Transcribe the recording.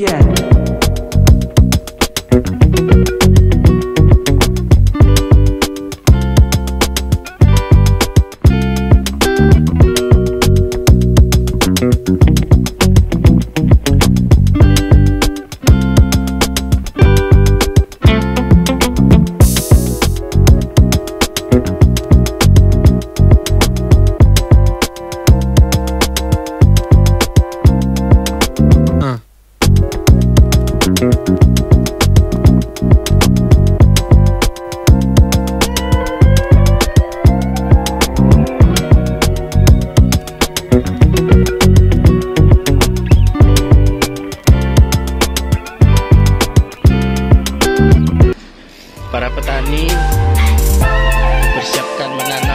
Yeah. para petani bersiapkan menanam